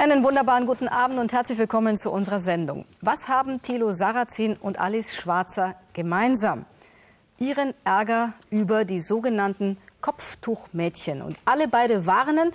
Einen wunderbaren guten Abend und herzlich willkommen zu unserer Sendung. Was haben Thilo Sarrazin und Alice Schwarzer gemeinsam? Ihren Ärger über die sogenannten Kopftuchmädchen. Und alle beide warnen,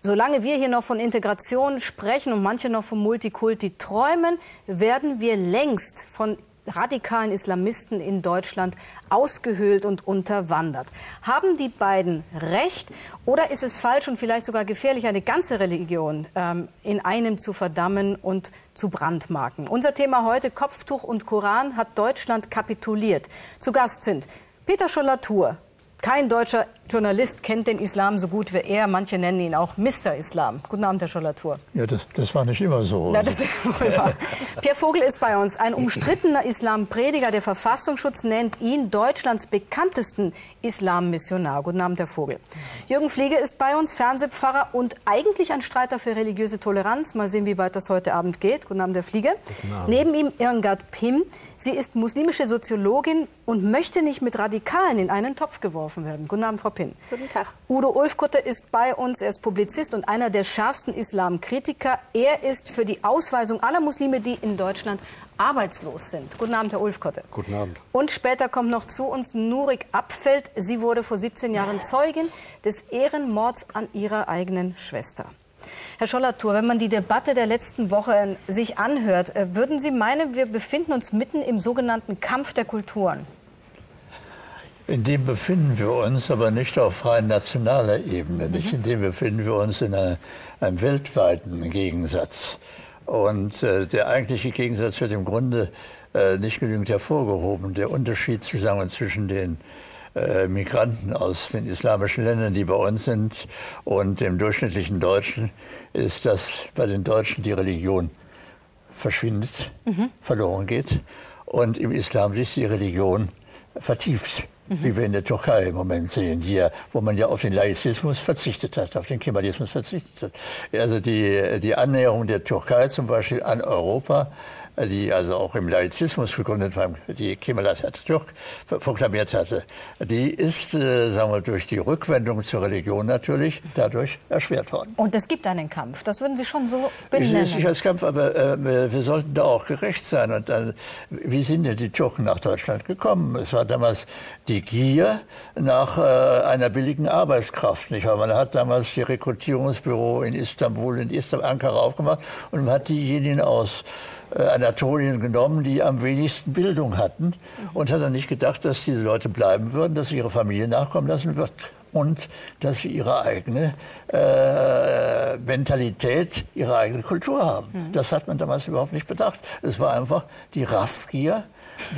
solange wir hier noch von Integration sprechen und manche noch von Multikulti träumen, werden wir längst von radikalen Islamisten in Deutschland ausgehöhlt und unterwandert. Haben die beiden recht oder ist es falsch und vielleicht sogar gefährlich, eine ganze Religion ähm, in einem zu verdammen und zu brandmarken? Unser Thema heute, Kopftuch und Koran, hat Deutschland kapituliert. Zu Gast sind Peter Schollatur, kein deutscher Journalist kennt den Islam so gut wie er. Manche nennen ihn auch Mr. Islam. Guten Abend, Herr Schollatur. Ja, das, das war nicht immer so. Ja, das ist wohl wahr. Pierre Vogel ist bei uns. Ein umstrittener Islamprediger. Der Verfassungsschutz nennt ihn Deutschlands bekanntesten Islammissionar. Guten Abend, Herr Vogel. Jürgen Fliege ist bei uns, Fernsehpfarrer und eigentlich ein Streiter für religiöse Toleranz. Mal sehen, wie weit das heute Abend geht. Guten Abend, Herr Fliege. Neben ihm Irmgard Pim. Sie ist muslimische Soziologin und möchte nicht mit Radikalen in einen Topf geworfen werden. Guten Abend, Frau Pin. Guten Tag. Udo Ulfkutter ist bei uns. Er ist Publizist und einer der schärfsten Islamkritiker. Er ist für die Ausweisung aller Muslime, die in Deutschland arbeitslos sind. Guten Abend, Herr Ulfkotte. Guten Abend. Und später kommt noch zu uns Nurik Abfeld. Sie wurde vor 17 Jahren Zeugin des Ehrenmords an ihrer eigenen Schwester. Herr Schollatur, wenn man die Debatte der letzten Woche sich anhört, äh, würden Sie meinen, wir befinden uns mitten im sogenannten Kampf der Kulturen? In dem befinden wir uns, aber nicht auf rein nationaler Ebene. Mhm. Nicht in dem befinden wir uns in einer, einem weltweiten Gegensatz. Und äh, der eigentliche Gegensatz wird im Grunde äh, nicht genügend hervorgehoben. Der Unterschied zusammen zwischen den äh, Migranten aus den islamischen Ländern, die bei uns sind, und dem durchschnittlichen Deutschen ist, dass bei den Deutschen die Religion verschwindet, mhm. verloren geht. Und im Islam ist die Religion vertieft wie wir in der Türkei im Moment sehen, hier, wo man ja auf den Laizismus verzichtet hat, auf den Kemalismus verzichtet hat. Also die, die Annäherung der Türkei zum Beispiel an Europa die also auch im Laizismus gegründet war, die Kemal Atatürk proklamiert hatte, die ist, äh, sagen wir, durch die Rückwendung zur Religion natürlich dadurch erschwert worden. Und es gibt einen Kampf, das würden Sie schon so benennen? Es nicht als Kampf, aber äh, wir sollten da auch gerecht sein. Und dann, wie sind denn die Türken nach Deutschland gekommen? Es war damals die Gier nach äh, einer billigen Arbeitskraft. Nicht? Weil man hat damals die Rekrutierungsbüro in Istanbul, in Istanbul, Ankara aufgemacht und man hat diejenigen aus äh, Anatolien genommen, die am wenigsten Bildung hatten und hat dann nicht gedacht, dass diese Leute bleiben würden, dass sie ihre Familie nachkommen lassen wird und dass sie ihre eigene äh, Mentalität, ihre eigene Kultur haben. Mhm. Das hat man damals überhaupt nicht bedacht. Es war einfach die Raffgier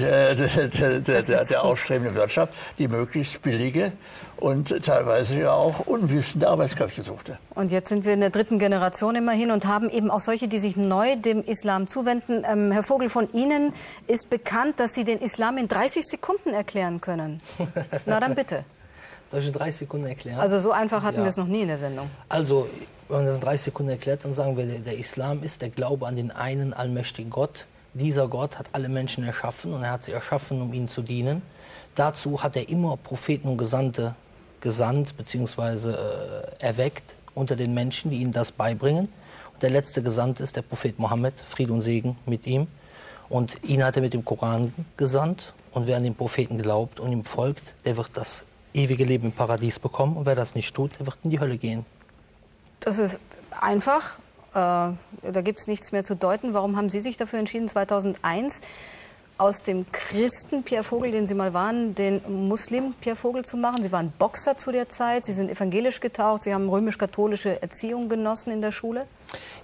der, der, der, der, der aufstrebenden Wirtschaft, die möglichst billige und teilweise ja auch unwissende Arbeitskräfte suchte. Und jetzt sind wir in der dritten Generation immerhin und haben eben auch solche, die sich neu dem Islam zuwenden. Ähm, Herr Vogel, von Ihnen ist bekannt, dass Sie den Islam in 30 Sekunden erklären können. Na dann bitte. Soll ich in 30 Sekunden erklären? Also so einfach hatten ja. wir es noch nie in der Sendung. Also, wenn man das in 30 Sekunden erklärt, dann sagen wir, der Islam ist der Glaube an den einen allmächtigen Gott, dieser Gott hat alle Menschen erschaffen und er hat sie erschaffen, um ihnen zu dienen. Dazu hat er immer Propheten und Gesandte gesandt bzw. Äh, erweckt unter den Menschen, die ihnen das beibringen. Und der letzte Gesandte ist der Prophet Mohammed, Fried und Segen mit ihm. Und ihn hat er mit dem Koran gesandt. Und wer an den Propheten glaubt und ihm folgt, der wird das ewige Leben im Paradies bekommen. Und wer das nicht tut, der wird in die Hölle gehen. Das ist einfach da gibt es nichts mehr zu deuten. Warum haben Sie sich dafür entschieden, 2001 aus dem Christen Pierre Vogel, den Sie mal waren, den Muslim Pierre Vogel zu machen? Sie waren Boxer zu der Zeit, Sie sind evangelisch getaucht, Sie haben römisch-katholische Erziehung genossen in der Schule?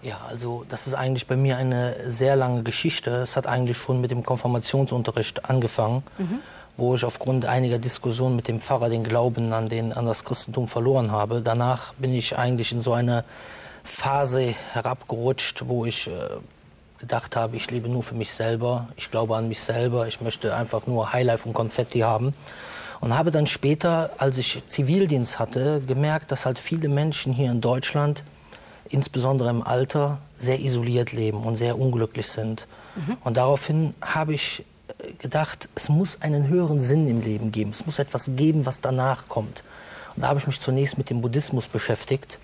Ja, also das ist eigentlich bei mir eine sehr lange Geschichte. Es hat eigentlich schon mit dem Konfirmationsunterricht angefangen. Mhm wo ich aufgrund einiger Diskussionen mit dem Pfarrer den Glauben an, den, an das Christentum verloren habe. Danach bin ich eigentlich in so eine Phase herabgerutscht, wo ich äh, gedacht habe, ich lebe nur für mich selber, ich glaube an mich selber, ich möchte einfach nur Highlife und Konfetti haben. Und habe dann später, als ich Zivildienst hatte, gemerkt, dass halt viele Menschen hier in Deutschland, insbesondere im Alter, sehr isoliert leben und sehr unglücklich sind. Mhm. Und daraufhin habe ich äh, gedacht, es muss einen höheren Sinn im Leben geben. Es muss etwas geben, was danach kommt. Und da habe ich mich zunächst mit dem Buddhismus beschäftigt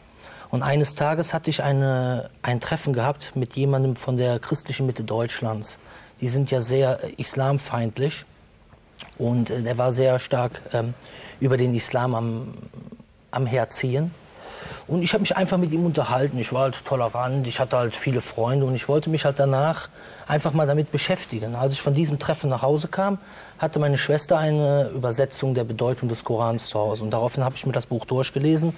Und eines Tages hatte ich eine, ein Treffen gehabt mit jemandem von der christlichen Mitte Deutschlands. Die sind ja sehr äh, islamfeindlich. Und äh, der war sehr stark ähm, über den Islam am, am Herziehen. Und ich habe mich einfach mit ihm unterhalten. Ich war halt tolerant, ich hatte halt viele Freunde und ich wollte mich halt danach einfach mal damit beschäftigen. Als ich von diesem Treffen nach Hause kam, hatte meine Schwester eine Übersetzung der Bedeutung des Korans zu Hause. Und daraufhin habe ich mir das Buch durchgelesen.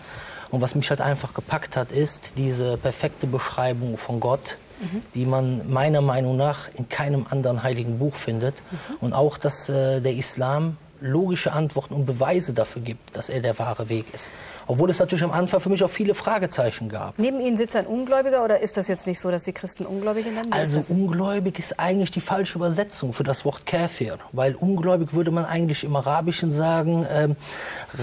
Und was mich halt einfach gepackt hat, ist diese perfekte Beschreibung von Gott, mhm. die man meiner Meinung nach in keinem anderen heiligen Buch findet. Mhm. Und auch, dass äh, der Islam logische Antworten und Beweise dafür gibt, dass er der wahre Weg ist. Obwohl es natürlich am Anfang für mich auch viele Fragezeichen gab. Neben Ihnen sitzt ein Ungläubiger oder ist das jetzt nicht so, dass Sie Christen Ungläubige nennen? Also ungläubig ist eigentlich die falsche Übersetzung für das Wort Kafir. Weil ungläubig würde man eigentlich im Arabischen sagen, ähm,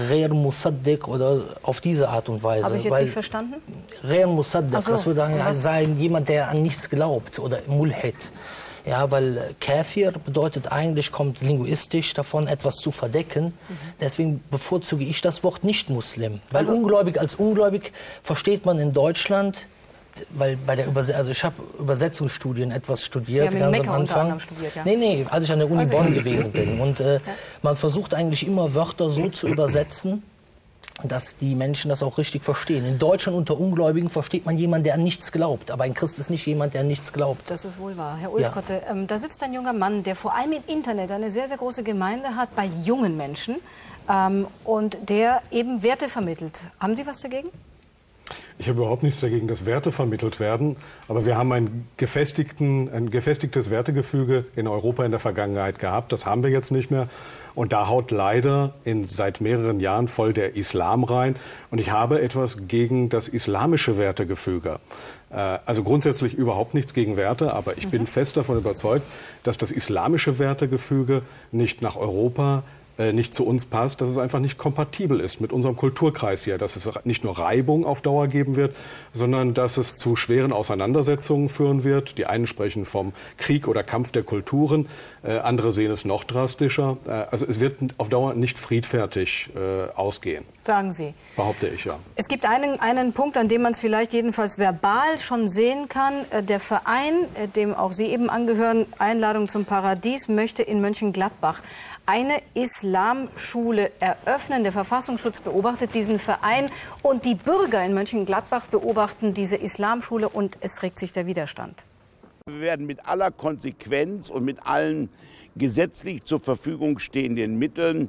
Rehr Musaddiq oder auf diese Art und Weise. Habe ich jetzt weil nicht verstanden? Rehr Musaddiq, so. das würde sein, jemand, der an nichts glaubt oder Mulhid. Ja, weil Kafir bedeutet eigentlich, kommt linguistisch davon, etwas zu verdecken. Mhm. Deswegen bevorzuge ich das Wort nicht-Muslim. Weil also, ungläubig als ungläubig versteht man in Deutschland weil bei der Überse also ich habe Übersetzungsstudien etwas studiert Sie haben ganz am Anfang. Studiert, ja. Nee, nee, als ich an der Uni also, Bonn gewesen bin und äh, ja. man versucht eigentlich immer Wörter so zu übersetzen, dass die Menschen das auch richtig verstehen. In Deutschland unter Ungläubigen versteht man jemanden, der an nichts glaubt. Aber ein Christ ist nicht jemand, der an nichts glaubt. Das ist wohl wahr. Herr Ulfkotte, ja. ähm, da sitzt ein junger Mann, der vor allem im Internet eine sehr, sehr große Gemeinde hat bei jungen Menschen ähm, und der eben Werte vermittelt. Haben Sie was dagegen? Ich habe überhaupt nichts dagegen, dass Werte vermittelt werden. Aber wir haben ein, ein gefestigtes Wertegefüge in Europa in der Vergangenheit gehabt. Das haben wir jetzt nicht mehr. Und da haut leider in, seit mehreren Jahren voll der Islam rein. Und ich habe etwas gegen das islamische Wertegefüge. Äh, also grundsätzlich überhaupt nichts gegen Werte, aber ich mhm. bin fest davon überzeugt, dass das islamische Wertegefüge nicht nach Europa nicht zu uns passt, dass es einfach nicht kompatibel ist mit unserem Kulturkreis hier, dass es nicht nur Reibung auf Dauer geben wird, sondern dass es zu schweren Auseinandersetzungen führen wird. Die einen sprechen vom Krieg oder Kampf der Kulturen, äh, andere sehen es noch drastischer. Äh, also es wird auf Dauer nicht friedfertig äh, ausgehen. Sagen Sie. Behaupte ich, ja. Es gibt einen, einen Punkt, an dem man es vielleicht jedenfalls verbal schon sehen kann. Äh, der Verein, äh, dem auch Sie eben angehören, Einladung zum Paradies, möchte in Mönchengladbach eine Islamschule eröffnen. Der Verfassungsschutz beobachtet diesen Verein und die Bürger in Mönchengladbach beobachten diese Islamschule und es regt sich der Widerstand. Wir werden mit aller Konsequenz und mit allen gesetzlich zur Verfügung stehenden Mitteln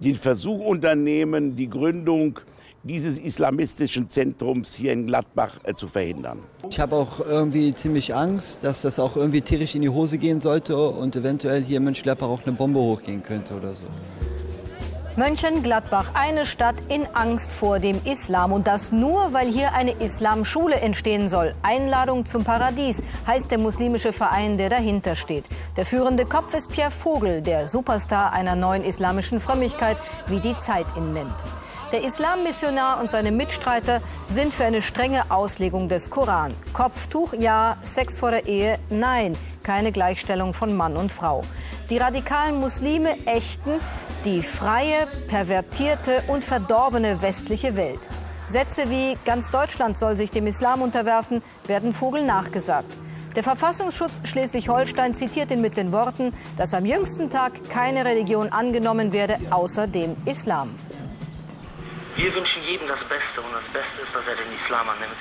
den Versuch unternehmen, die Gründung dieses islamistischen Zentrums hier in Gladbach äh, zu verhindern. Ich habe auch irgendwie ziemlich Angst, dass das auch irgendwie tierisch in die Hose gehen sollte und eventuell hier in Mönchengladbach auch eine Bombe hochgehen könnte oder so. Mönchengladbach, eine Stadt in Angst vor dem Islam. Und das nur, weil hier eine Islamschule entstehen soll. Einladung zum Paradies heißt der muslimische Verein, der dahinter steht. Der führende Kopf ist Pierre Vogel, der Superstar einer neuen islamischen Frömmigkeit, wie die Zeit ihn nennt. Der Islammissionar und seine Mitstreiter sind für eine strenge Auslegung des Koran. Kopftuch ja, Sex vor der Ehe nein, keine Gleichstellung von Mann und Frau. Die radikalen Muslime ächten die freie, pervertierte und verdorbene westliche Welt. Sätze wie ganz Deutschland soll sich dem Islam unterwerfen, werden Vogel nachgesagt. Der Verfassungsschutz Schleswig-Holstein zitiert ihn mit den Worten, dass am jüngsten Tag keine Religion angenommen werde außer dem Islam. Wir wünschen jedem das Beste und das Beste ist, dass er den Islam annimmt,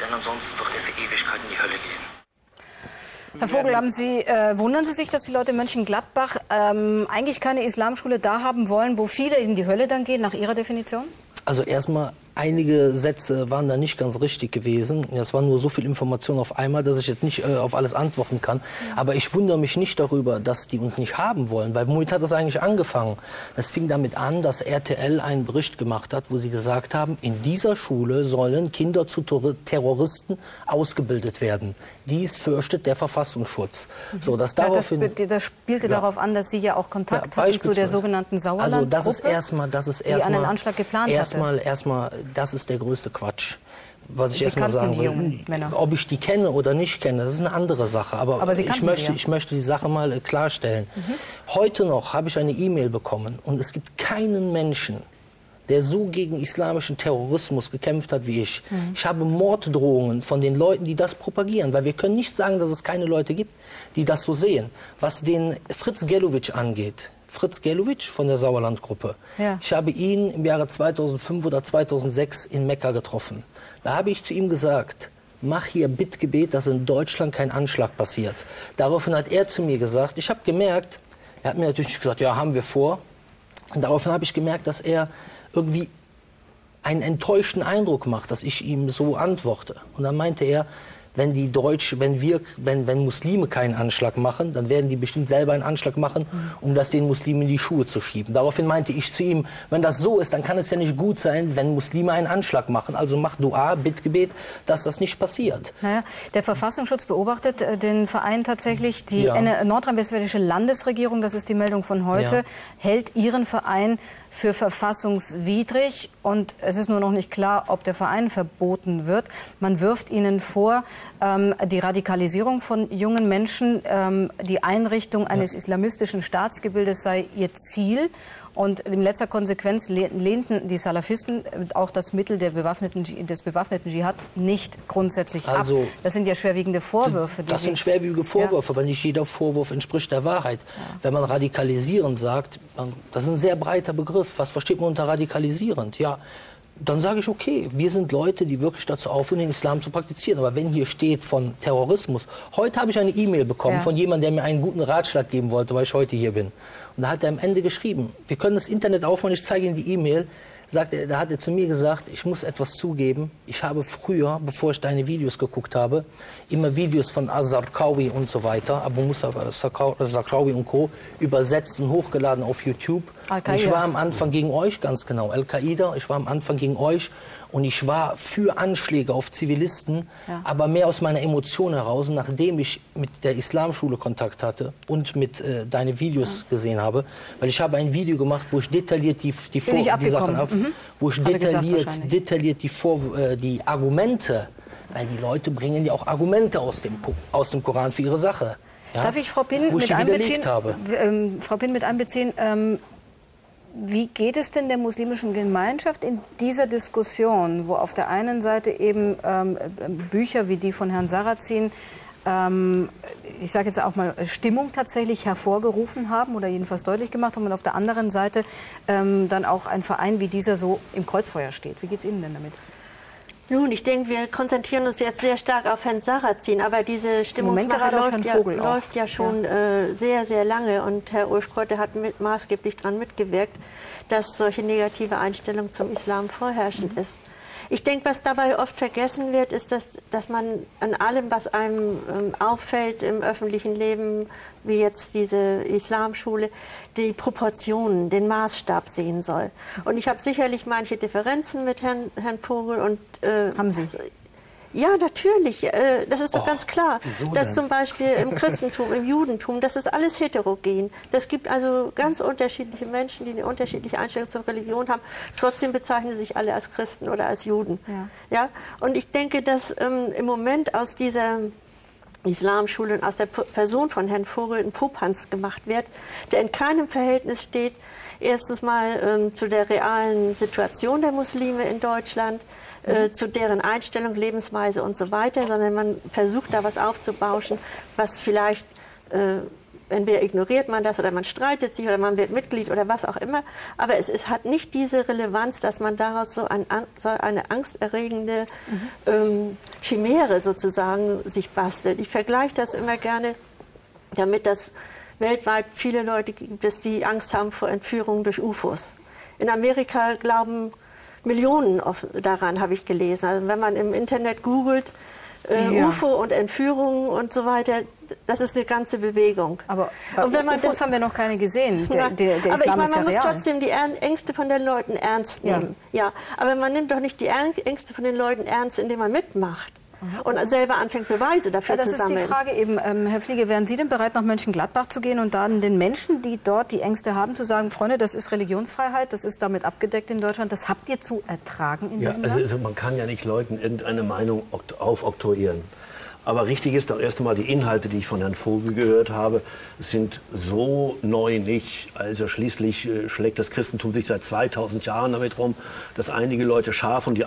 denn ansonsten wird er für Ewigkeit in die Hölle gehen. Herr Vogel, haben Sie, äh, wundern Sie sich, dass die Leute in Mönchengladbach ähm, eigentlich keine Islamschule da haben wollen, wo viele in die Hölle dann gehen, nach Ihrer Definition? Also erstmal einige Sätze waren da nicht ganz richtig gewesen. Es war nur so viel Information auf einmal, dass ich jetzt nicht äh, auf alles antworten kann. Aber ich wundere mich nicht darüber, dass die uns nicht haben wollen, weil womit hat das eigentlich angefangen? Es fing damit an, dass RTL einen Bericht gemacht hat, wo sie gesagt haben, in dieser Schule sollen Kinder zu Terroristen ausgebildet werden. Dies fürchtet der Verfassungsschutz. Mhm. So, dass daraufhin, ja, das, das, spielte ja. darauf an, dass Sie ja auch Kontakt ja, hatten zu der sogenannten Sauerland. Also das ist erstmal, das ist erstmal, die einen Anschlag geplant erstmal, hatte. erstmal das ist der größte Quatsch. Was ich erstmal sagen will, ob ich die kenne oder nicht kenne, das ist eine andere Sache. Aber, Aber ich, möchte, ja. ich möchte die Sache mal äh, klarstellen. Mhm. Heute noch habe ich eine E-Mail bekommen und es gibt keinen Menschen, der so gegen islamischen Terrorismus gekämpft hat wie ich. Mhm. Ich habe Morddrohungen von den Leuten, die das propagieren, weil wir können nicht sagen, dass es keine Leute gibt, die das so sehen. Was den Fritz Gelowitsch angeht, Fritz Gelowitsch von der Sauerlandgruppe. Ja. Ich habe ihn im Jahre 2005 oder 2006 in Mekka getroffen. Da habe ich zu ihm gesagt, mach hier Bittgebet, dass in Deutschland kein Anschlag passiert. Daraufhin hat er zu mir gesagt, ich habe gemerkt, er hat mir natürlich gesagt, ja, haben wir vor. Und daraufhin habe ich gemerkt, dass er irgendwie einen enttäuschten Eindruck macht, dass ich ihm so antworte. Und dann meinte er, wenn die Deutsch, wenn wir, wenn, wenn Muslime keinen Anschlag machen, dann werden die bestimmt selber einen Anschlag machen, um das den Muslimen in die Schuhe zu schieben. Daraufhin meinte ich zu ihm, wenn das so ist, dann kann es ja nicht gut sein, wenn Muslime einen Anschlag machen. Also mach Dua, Bittgebet, dass das nicht passiert. Naja, der Verfassungsschutz beobachtet äh, den Verein tatsächlich. Die ja. nordrhein-westfälische Landesregierung, das ist die Meldung von heute, ja. hält ihren Verein für verfassungswidrig. Und es ist nur noch nicht klar, ob der Verein verboten wird. Man wirft ihnen vor, ähm, die Radikalisierung von jungen Menschen, ähm, die Einrichtung eines ja. islamistischen Staatsgebildes sei ihr Ziel. Und in letzter Konsequenz lehnten die Salafisten auch das Mittel bewaffneten, des bewaffneten Dschihad nicht grundsätzlich also, ab. Das sind ja schwerwiegende Vorwürfe. das sind schwerwiegende Vorwürfe, ja. aber nicht jeder Vorwurf entspricht der Wahrheit. Ja. Wenn man radikalisieren sagt, das ist ein sehr breiter Begriff. Was versteht man unter radikalisierend? Ja, dann sage ich, okay, wir sind Leute, die wirklich dazu aufrufen, den Islam zu praktizieren. Aber wenn hier steht von Terrorismus, heute habe ich eine E-Mail bekommen ja. von jemandem, der mir einen guten Ratschlag geben wollte, weil ich heute hier bin. Und da hat er am Ende geschrieben, wir können das Internet aufmachen, ich zeige Ihnen die E-Mail. Da hat er zu mir gesagt, ich muss etwas zugeben. Ich habe früher, bevor ich deine Videos geguckt habe, immer Videos von Azarkawi und so weiter, Abu Musa Azarkawi und Co. übersetzt und hochgeladen auf YouTube. Ich war am Anfang gegen euch, ganz genau, Al-Qaida. Ich war am Anfang gegen euch und ich war für Anschläge auf Zivilisten, ja. aber mehr aus meiner Emotion heraus, nachdem ich mit der Islamschule Kontakt hatte und mit äh, deine Videos ja. gesehen habe. Weil ich habe ein Video gemacht, wo ich detailliert die, die, Vor die Sachen auf, mhm. wo ich detailliert, gesagt, detailliert die, Vor äh, die Argumente, weil die Leute bringen ja auch Argumente aus dem, aus dem Koran für ihre Sache. Ja? Darf ich Frau Pin mit einbeziehen? Ähm, Frau Pin mit einbeziehen? Ähm, wie geht es denn der muslimischen Gemeinschaft in dieser Diskussion, wo auf der einen Seite eben ähm, Bücher wie die von Herrn Sarrazin, ähm, ich sage jetzt auch mal, Stimmung tatsächlich hervorgerufen haben oder jedenfalls deutlich gemacht haben und auf der anderen Seite ähm, dann auch ein Verein wie dieser so im Kreuzfeuer steht? Wie geht es Ihnen denn damit? Nun, ich denke, wir konzentrieren uns jetzt sehr stark auf Herrn Sarrazin, aber diese Stimmungsmache läuft ja, läuft ja, schon ja. Äh, sehr, sehr lange und Herr Ulschkreute hat mit, maßgeblich daran mitgewirkt, dass solche negative Einstellung zum Islam vorherrschend mhm. ist. Ich denke, was dabei oft vergessen wird, ist, dass, dass man an allem, was einem ähm, auffällt im öffentlichen Leben, wie jetzt diese Islamschule, die Proportionen, den Maßstab sehen soll. Und ich habe sicherlich manche Differenzen mit Herrn, Herrn Vogel. Und, äh, Haben Sie? Ja, natürlich. Äh, das ist doch oh, ganz klar. Dass denn? zum Beispiel im Christentum, im Judentum, das ist alles heterogen. Das gibt also ganz unterschiedliche Menschen, die eine unterschiedliche Einstellung zur Religion haben. Trotzdem bezeichnen sie sich alle als Christen oder als Juden. Ja. ja? Und ich denke, dass ähm, im Moment aus dieser Islamschule und aus der Person von Herrn Vogel ein Popanz gemacht wird, der in keinem Verhältnis steht, erstens mal ähm, zu der realen Situation der Muslime in Deutschland, äh, zu deren Einstellung, Lebensweise und so weiter, sondern man versucht da was aufzubauschen, was vielleicht äh, entweder ignoriert man das oder man streitet sich oder man wird Mitglied oder was auch immer. Aber es, es hat nicht diese Relevanz, dass man daraus so, ein, so eine angsterregende mhm. ähm, Chimäre sozusagen sich bastelt. Ich vergleiche das immer gerne damit, dass weltweit viele Leute gibt es, die Angst haben vor Entführungen durch UFOs. In Amerika glauben Millionen daran, habe ich gelesen. Also wenn man im Internet googelt, äh, ja. UFO und Entführungen und so weiter, das ist eine ganze Bewegung. Aber und wenn man UFOs das, haben wir noch keine gesehen. Der, der, der aber ich meine, man muss trotzdem die Ängste von den Leuten ernst nehmen. Ja. ja. Aber man nimmt doch nicht die Ängste von den Leuten ernst, indem man mitmacht und selber anfängt, Beweise dafür ja, zu sammeln. Das ist die Frage eben, ähm, Herr Fliege, wären Sie denn bereit, nach Mönchengladbach zu gehen und dann den Menschen, die dort die Ängste haben, zu sagen, Freunde, das ist Religionsfreiheit, das ist damit abgedeckt in Deutschland, das habt ihr zu ertragen in ja, diesem also, Land? Also man kann ja nicht Leuten irgendeine Meinung aufoktroyieren. Aber richtig ist doch erst einmal, die Inhalte, die ich von Herrn Vogel gehört habe, sind so neu nicht. Also schließlich äh, schlägt das Christentum sich seit 2000 Jahren damit rum, dass einige Leute scharf und die